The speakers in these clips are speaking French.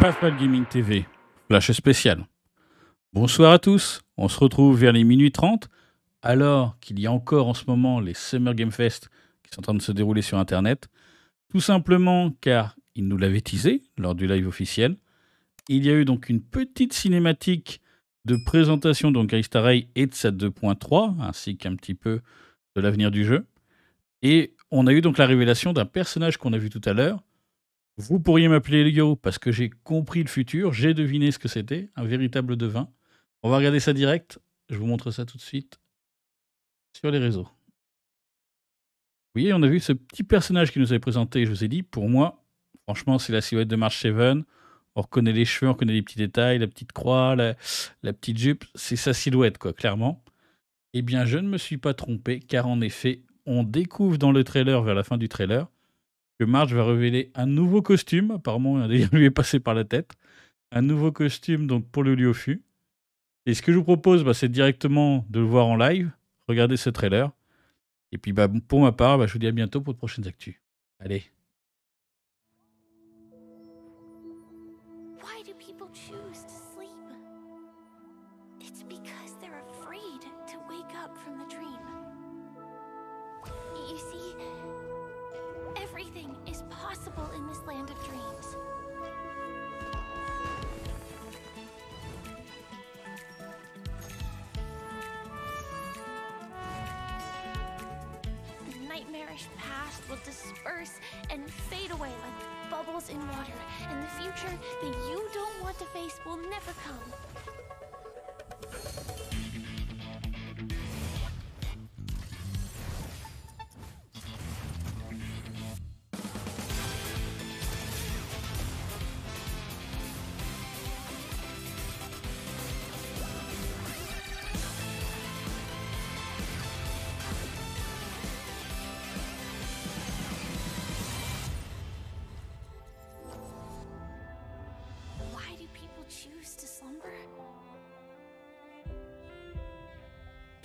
Baffle Gaming TV, flash spécial. Bonsoir à tous, on se retrouve vers les minuit 30, alors qu'il y a encore en ce moment les Summer Game Fest qui sont en train de se dérouler sur Internet. Tout simplement car il nous l'avait teasé lors du live officiel. Il y a eu donc une petite cinématique de présentation d'Arista Ray et de sa 2.3, ainsi qu'un petit peu de l'avenir du jeu. Et on a eu donc la révélation d'un personnage qu'on a vu tout à l'heure. Vous pourriez m'appeler Leo parce que j'ai compris le futur, j'ai deviné ce que c'était, un véritable devin. On va regarder ça direct, je vous montre ça tout de suite sur les réseaux. Vous voyez, on a vu ce petit personnage qui nous avait présenté, je vous ai dit, pour moi, franchement, c'est la silhouette de March Seven. On reconnaît les cheveux, on reconnaît les petits détails, la petite croix, la, la petite jupe, c'est sa silhouette, quoi, clairement. Eh bien, je ne me suis pas trompé, car en effet, on découvre dans le trailer, vers la fin du trailer, que Marge va révéler un nouveau costume. Apparemment, un délire lui est passé par la tête. Un nouveau costume donc pour le Lyofu. Et ce que je vous propose, bah, c'est directement de le voir en live. Regardez ce trailer. Et puis, bah, pour ma part, bah, je vous dis à bientôt pour de prochaines actus. Allez. Everything is possible in this land of dreams. The nightmarish past will disperse and fade away like bubbles in water, and the future that you don't want to face will never come.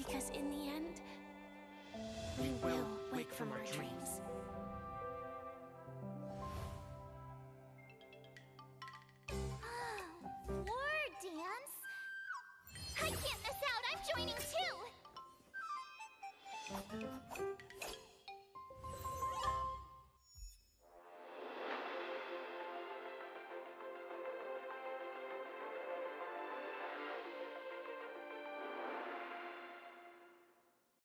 Because in the end, we will wake from our dreams. War dance? I can't miss out. I'm joining too.